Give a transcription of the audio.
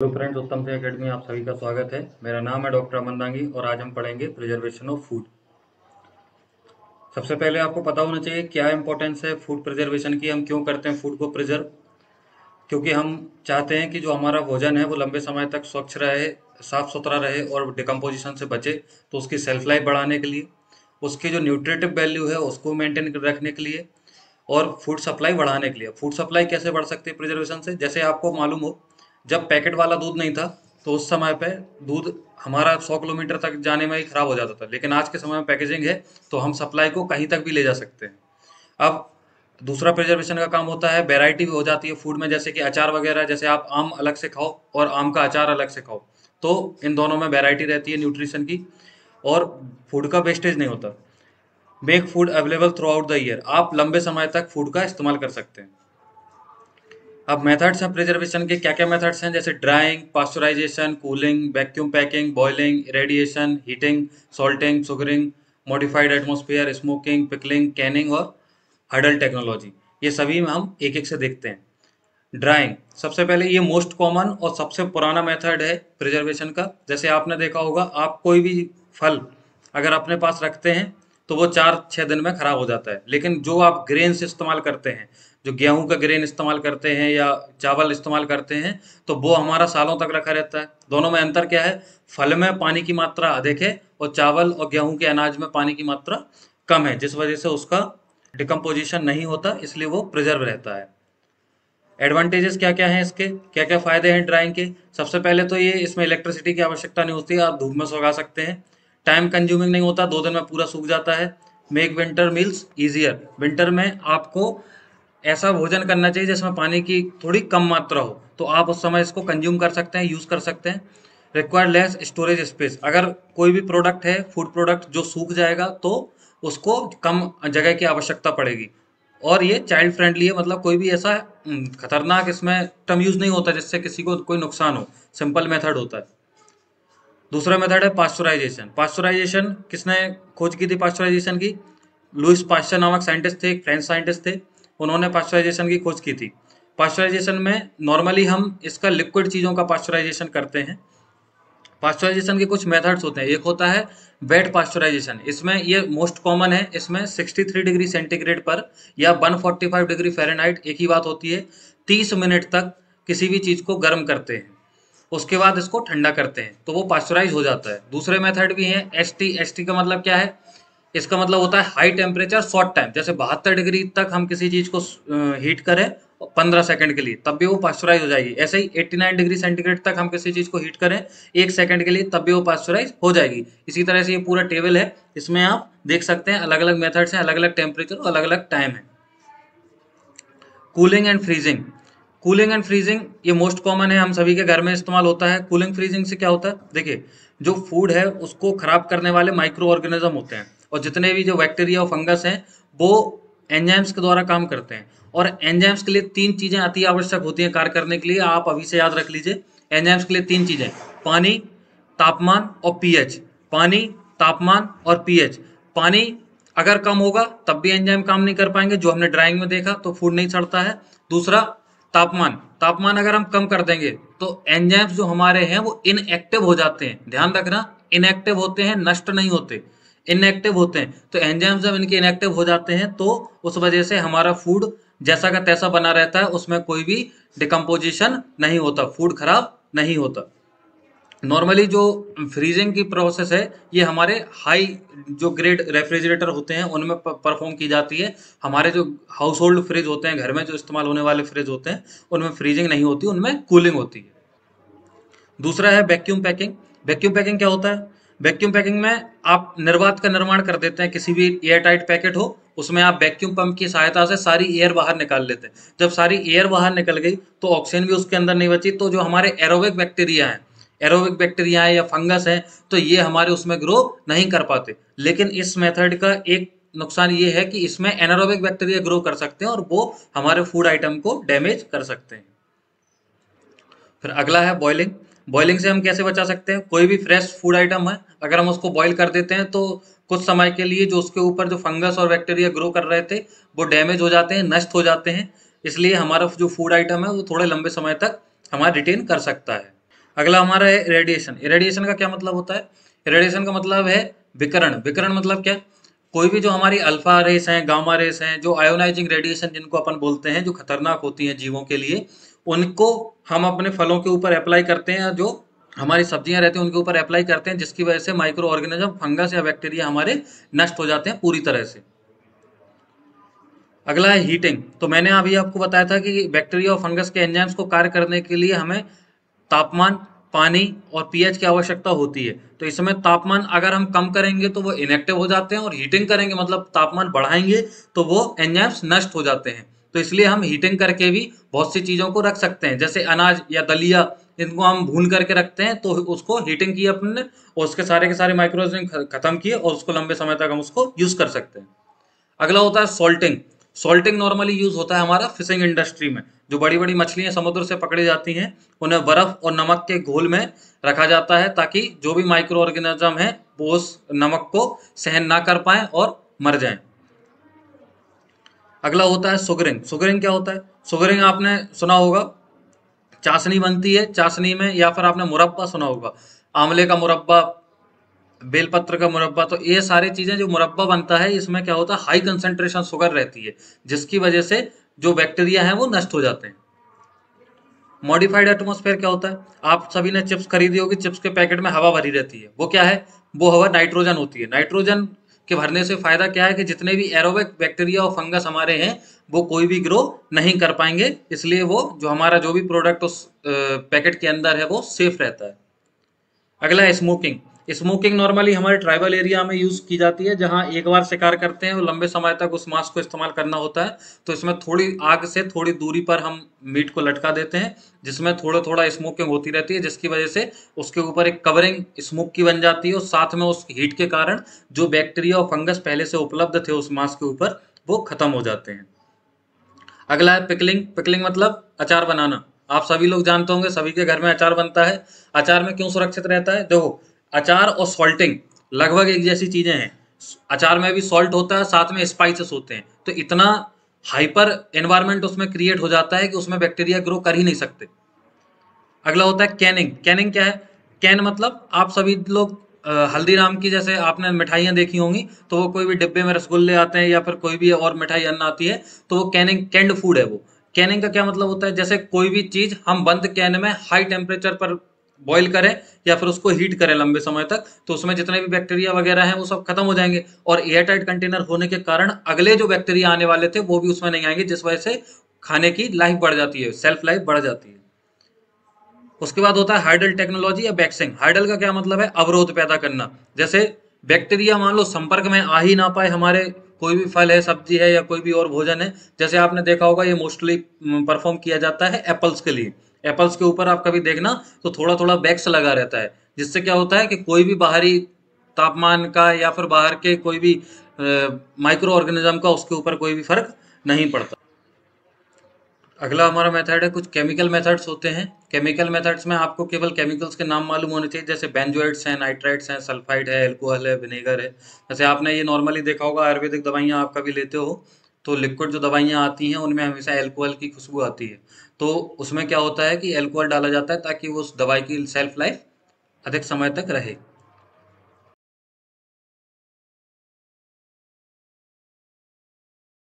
Hello friends, उत्तम से academy आप सभी का स्वागत है। मेरा नाम है डॉक्टर अमन दांगी और आज हम पढ़ेंगे प्रिजर्वेशन ऑफ़ फ़ूड सबसे पहले आपको पता होना चाहिए क्या इंपॉर्टेंस है फ़ूड प्रिजर्वेशन की, हम क्यों करते हैं फ़ूड को प्रिजर्व क्योंकि हम चाहते हैं कि जो हमारा भोजन है वो लंबे समय तक स्वच्छ रहे साफ़ सुथरा रहे और डिकम्पोजिशन से बचे तो उसकी सेल्फ लाइफ बढ़ाने के लिए, उसकी जो न्यूट्रिटिव वैल्यू है उसको मेंटेन रखने के लिए और फ़ूड सप्लाई बढ़ाने के लिए। फ़ूड सप्लाई कैसे बढ़ सकती है प्रिजर्वेशन से? जैसे आपको मालूम हो जब पैकेट वाला दूध नहीं था तो उस समय पे दूध हमारा 100 किलोमीटर तक जाने में ही खराब हो जाता था। लेकिन आज के समय में पैकेजिंग है तो हम सप्लाई को कहीं तक भी ले जा सकते हैं। अब दूसरा प्रिजर्वेशन का काम होता है वेराइटी भी हो जाती है फ़ूड में, जैसे कि अचार वगैरह, जैसे आप आम अलग से खाओ और आम का अचार अलग से खाओ तो इन दोनों में वेराइटी रहती है न्यूट्रिशन की और फ़ूड का वेस्टेज नहीं होता। Make food available throughout the year आप लंबे समय तक फ़ूड का इस्तेमाल कर सकते हैं। अब मेथड्स हैं प्रिजर्वेशन के क्या क्या मेथड्स हैं? जैसे drying pasteurization cooling vacuum packing boiling radiation heating salting sugaring modified atmosphere smoking pickling canning और हडल टेक्नोलॉजी ये सभी में हम एक एक से देखते हैं। ड्राइंग सबसे पहले ये मोस्ट कॉमन और सबसे पुराना मेथड है प्रिजर्वेशन का। जैसे आपने देखा होगा, आप कोई भी फल अगर अपने पास रखते हैं तो वो चार छः दिन में खराब हो जाता है। लेकिन जो आप ग्रेन्स इस्तेमाल करते हैं, जो गेहूँ का ग्रेन इस्तेमाल करते हैं या चावल इस्तेमाल करते हैं तो वो हमारा सालों तक रखा रहता है। दोनों में अंतर क्या है? फल में पानी की मात्रा अधिक है और चावल और गेहूँ के अनाज में पानी की मात्रा कम है, जिस वजह से उसका डिकम्पोजिशन नहीं होता, इसलिए वो प्रिजर्व रहता है। एडवांटेजेस क्या क्या हैं इसके? क्या क्या फ़ायदे हैं ड्राइंग के? सबसे पहले तो ये, इसमें इलेक्ट्रिसिटी की आवश्यकता नहीं होती, आप धूप में सुखा सकते हैं। टाइम कंज्यूमिंग नहीं होता दो दिन में पूरा सूख जाता है। Make winter meals easier winter में आपको ऐसा भोजन करना चाहिए जिसमें पानी की थोड़ी कम मात्रा हो। तो आप उस समय इसको कंज्यूम कर सकते हैं यूज़ कर सकते हैं। रिक्वायर लेस स्टोरेज स्पेस अगर कोई भी प्रोडक्ट है फ़ूड प्रोडक्ट जो सूख जाएगा तो उसको कम जगह की आवश्यकता पड़ेगी। और ये चाइल्ड फ्रेंडली है मतलब कोई भी ऐसा हम्म, खतरनाक इसमें टर्म यूज़ नहीं होता जिससे किसी को कोई नुकसान हो। सिंपल मेथड होता है। दूसरा मेथड है पास्चुराइजेशन पास्चुराइजेशन किसने खोज की थी पास्चुराइजेशन की? लुइस पास्चर नामक साइंटिस्ट थे, एक फ्रेंच साइंटिस्ट थे, उन्होंने पास्चुराइजेशन की खोज की थी। पास्चराइजेशन में नॉर्मली हम इसका लिक्विड चीज़ों का पास्चराइजेशन करते हैं। पास्चराइजेशन के कुछ मेथड्स होते हैं। एक होता है वेट पास्चुराइजेशन इसमें ये मोस्ट कॉमन है। इसमें 63 डिग्री सेंटीग्रेड पर या 145 डिग्री फ़ारेनहाइट एक ही बात होती है। 30 मिनट तक किसी भी चीज़ को गर्म करते हैं। उसके बाद इसको ठंडा करते हैं तो वो पास्चराइज हो जाता है। दूसरे मेथड भी है एस टी एस टी का मतलब क्या है? इसका मतलब होता है हाई टेम्परेचर शॉर्ट टाइम जैसे बहत्तर डिग्री तक हम किसी चीज़ को हीट करें पंद्रह सेकंड के लिए, तब भी वो पास्चराइज हो जाएगी। ऐसे ही 89 डिग्री सेंटीग्रेड तक हम किसी चीज़ को हीट करें, एक सेकंड के लिए, तब भी वो पास्चराइज हो जाएगी। इसी तरह से ये पूरा टेबल है, इसमें आप देख सकते हैं अलग अलग मेथड्स हैं अलग अलग टेम्परेचर और अलग अलग टाइम है। Cooling and freezing cooling and freezing ये मोस्ट कॉमन है, हम सभी के घर में इस्तेमाल होता है। कूलिंग फ्रीजिंग से क्या होता है? देखिए, जो फ़ूड है, उसको खराब करने वाले माइक्रो ऑर्गेनिज्म होते हैं। और जितने भी जो बैक्टीरिया और फंगस हैं, वो एंजाइम्स के द्वारा काम करते हैं। और एंजाइम्स के लिए तीन चीज़ें अति आवश्यक होती हैं कार्य करने के लिए। आप अभी से याद रख लीजिए एंजाइम्स के लिए तीन चीज़ें। पानी, तापमान और पीएच पानी, तापमान और पीएच पानी अगर कम होगा, तब भी एंजाइम काम नहीं कर पाएँगे। जो हमने ड्राइंग में देखा तो फ़ूड नहीं सड़ता है। दूसरा तापमान तापमान अगर हम कम कर देंगे तो एंजाइम्स जो हमारे हैं, वो इनएक्टिव हो जाते हैं। ध्यान रखना इनएक्टिव होते हैं, नष्ट नहीं होते। इनएक्टिव होते हैं। तो एंजाइम्स जब इनके इनएक्टिव हो जाते हैं तो उस वजह से हमारा फ़ूड जैसा का तैसा बना रहता है, उसमें कोई भी डिकम्पोजिशन नहीं होता फ़ूड खराब नहीं होता। नॉर्मली जो फ्रीजिंग की प्रोसेस है, ये हमारे हाई जो ग्रेड रेफ्रिजरेटर होते हैं, उनमें परफॉर्म की जाती है। हमारे जो हाउस होल्ड फ्रिज होते हैं, घर में जो इस्तेमाल होने वाले फ्रिज होते हैं, उनमें फ्रीजिंग नहीं होती, उनमें कूलिंग होती है। दूसरा है वैक्यूम पैकिंग वैक्यूम पैकिंग क्या होता है? वैक्यूम पैकिंग में आप निर्वात का निर्माण कर देते हैं, किसी भी एयर टाइट पैकेट हो, उसमें आप वैक्यूम पंप की सहायता से सारी एयर बाहर निकाल लेते हैं। जब सारी एयर बाहर निकल गई तो ऑक्सीजन भी उसके अंदर नहीं बची तो जो हमारे एरोबिक बैक्टीरिया हैं एरोबिक बैक्टीरिया है या फंगस है तो ये हमारे उसमें ग्रो नहीं कर पाते। लेकिन इस मेथड का एक नुकसान ये है कि इसमें एनारोबिक बैक्टीरिया ग्रो कर सकते हैं और वो हमारे फ़ूड आइटम को डैमेज कर सकते हैं। फिर अगला है बॉइलिंग बॉइलिंग से हम कैसे बचा सकते हैं? कोई भी फ्रेश फ़ूड आइटम है, अगर हम उसको बॉईल कर देते हैं तो कुछ समय के लिए जो उसके ऊपर जो फंगस और बैक्टीरिया ग्रो कर रहे थे, वो डैमेज हो जाते हैं, नष्ट हो जाते हैं। इसलिए हमारा जो फ़ूड आइटम है, वो थोड़े लंबे समय तक हमारा रिटेन कर सकता है। अगला हमारा है रेडिएशन रेडिएशन का क्या मतलब होता है? रेडिएशन का मतलब है विकरण. विकरण मतलब क्या? कोई भी जो हमारी अल्फ़ा रेस हैं गामा रेस हैं, जो आयोनाइजिंग रेडिएशन जिनको अपन बोलते हैं, जो खतरनाक होती हैं जीवों के लिए, उनको हम अपने फलों के ऊपर अप्लाई करते हैं जो हमारी सब्ज़ियाँ रहती हैं, उनके ऊपर अप्लाई करते हैं, जिसकी वजह से माइक्रो ऑर्गेनिज्म फंगस या बैक्टीरिया हमारे नष्ट हो जाते हैं पूरी तरह से। अगला है हीटिंग तो मैंने अभी आपको बताया था कि बैक्टीरिया और फंगस के एंजाइम्स को कार्य करने के लिए हमें तापमान, पानी और पीएच की आवश्यकता होती है। तो इसमें तापमान अगर हम कम करेंगे तो वो इनएक्टिव हो जाते हैं और हीटिंग करेंगे मतलब तापमान बढ़ाएँगे तो वो एंजाइम्स नष्ट हो जाते हैं। तो इसलिए हम हीटिंग करके भी बहुत सी चीज़ों को रख सकते हैं। जैसे अनाज या दलिया, इनको हम भून करके रखते हैं तो उसको हीटिंग की अपने और उसके सारे के सारे माइक्रोऑर्गेनिज्म खत्म किए और उसको लंबे समय तक हम उसको यूज़ कर सकते हैं। अगला होता है सॉल्टिंग सॉल्टिंग नॉर्मली यूज़ होता है हमारा फिशिंग इंडस्ट्री में, जो बड़ी बड़ी मछलियाँ समुद्र से पकड़ी जाती हैं, उन्हें बर्फ़ और नमक के घोल में रखा जाता है ताकि जो भी माइक्रो ऑर्गेनिज्म है, वो उस नमक को सहन ना कर पाए और मर जाए। अगला होता है सुगरिंग। सुगरिंग क्या होता है? सुगरिंग आपने सुना होगा, चाशनी बनती है, चाशनी में या फिर आपने मुरब्बा सुना होगा, आंवले का मुरब्बा बेलपत्र का मुरब्बा तो ये सारी चीज़ें जो मुरब्बा बनता है, इसमें क्या होता है? हाई कंसेंट्रेशन शुगर रहती है, जिसकी वजह से जो बैक्टीरिया है वो नष्ट हो जाते हैं। मॉडिफाइड एटमोस्फेयर क्या होता है? आप सभी ने चिप्स खरीदी होगी चिप्स के पैकेट में हवा भरी रहती है। वो क्या है? वो हवा नाइट्रोजन होती है। नाइट्रोजन के भरने से फ़ायदा क्या है कि जितने भी एरोबिक बैक्टीरिया और फंगस हमारे हैं, वो कोई भी ग्रो नहीं कर पाएँगे। इसलिए वो जो हमारा जो भी प्रोडक्ट उस पैकेट के अंदर है, वो सेफ़ रहता है। अगला है स्मोकिंग स्मोकिंग नॉर्मली हमारे ट्राइबल एरिया में यूज़ की जाती है, जहाँ एक बार शिकार करते हैं और लंबे समय तक उस मांस को इस्तेमाल करना होता है तो इसमें थोड़ी आग से थोड़ी दूरी पर हम मीट को लटका देते हैं, जिसमें थोड़ा थोड़ा स्मोकिंग होती रहती है, जिसकी वजह से उसके ऊपर एक कवरिंग स्मोक की बन जाती है और साथ में उस हीट के कारण जो बैक्टीरिया और फंगस पहले से उपलब्ध थे उस मांस के ऊपर, वो खत्म हो जाते हैं। अगला है पिकलिंग पिकलिंग मतलब अचार बनाना। आप सभी लोग जानते होंगे, सभी के घर में अचार बनता है। अचार में क्यों सुरक्षित रहता है? देखो अचार और सॉल्टिंग लगभग एक जैसी चीज़ें हैं। अचार में भी सॉल्ट होता है, साथ में स्पाइसेस होते हैं। तो इतना हाइपर एनवायरमेंट उसमें क्रिएट हो जाता है कि उसमें बैक्टीरिया ग्रो कर ही नहीं सकते। अगला होता है कैनिंग कैनिंग क्या है? कैन मतलब आप सभी लोग हल्दीराम की जैसे आपने मिठाइयाँ देखी होंगी तो वो कोई भी डिब्बे में रसगुल्ले आते हैं या फिर कोई भी और मिठाई अन्न आती है तो वो कैनिंग कैंड फ़ूड है वो। कैनिंग का क्या मतलब होता है? जैसे कोई भी चीज़ हम बंद कैन में हाई टेम्परेचर पर बॉईल करें या फिर उसको हीट करें लंबे समय तक तो उसमें जितने भी बैक्टीरिया वगैरह हैं वो सब खत्म हो जाएँगे। और एयरटाइट कंटेनर होने के कारण अगले जो बैक्टीरिया आने वाले थे वो भी उसमें नहीं आएँगे, जिस वजह से खाने की लाइफ बढ़ जाती है सेल्फ लाइफ बढ़ जाती है। उसके बाद होता है हाइडल टेक्नोलॉजी या वैक्सिंग हाइडल का क्या मतलब है? अवरोध पैदा करना। जैसे बैक्टीरिया मान लो संपर्क में आ ही ना पाए हमारे कोई भी फल है, सब्ज़ी है या कोई भी और भोजन है, जैसे आपने देखा होगा ये मोस्टली परफॉर्म किया जाता है एप्पल्स के लिए। एप्पल्स के ऊपर आप कभी देखना तो थोड़ा थोड़ा बैक्स लगा रहता है। जिससे क्या होता है कि कोई भी बाहरी तापमान का या फिर बाहर के कोई भी माइक्रो ऑर्गेनिज्म का उसके ऊपर कोई भी फ़र्क नहीं पड़ता। अगला हमारा मेथड है, कुछ केमिकल मेथड्स होते हैं। केमिकल मेथड्स में आपको केवल केमिकल्स के नाम मालूम होने चाहिए, जैसे बेंजोइड्स हैं नाइट्राइड्स हैं सल्फाइड है एल्कोहल है विनेगर है। जैसे आपने ये नॉर्मली देखा होगा, आयुर्वेदिक दवाइयाँ आप कभी लेते हो तो लिक्विड जो दवाइयाँ आती हैं, उनमें हमेशा एल्कोहल की खुशबू आती है। तो उसमें क्या होता है कि एल्कोहल डाला जाता है ताकि उस दवाई की सेल्फ लाइफ अधिक समय तक रहे।